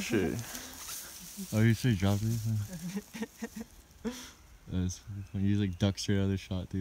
Shit. Oh, you should drop it? That's funny. You like duck straight out of the shot, dude.